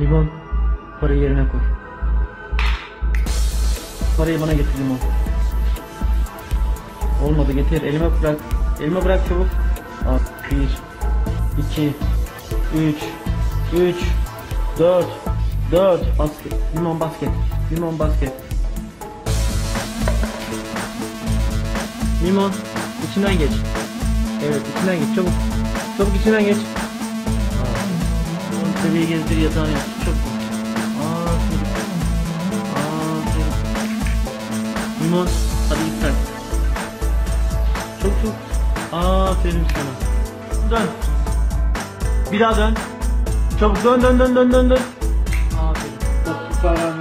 Limon. Parayı yerine koy. Parayı bana getir limon. Olmadı getir. Elime bırak. Elime bırak çabuk. Al. Bir. iki, Üç. Üç. Dört. Dört. Basket. Limon basket. Limon basket. Limon. içinden geç. Evet içinden geç çabuk. Çabuk içinden geç. Bebeği gezdir yatağına yatır. Çok Aferin. Aferin. Limon. Hadi git sen. Çok çok. Aferin sana. Dön. Bir daha dön. Çabuk dön dön dön dön dön dön. Aferin. Çok süper.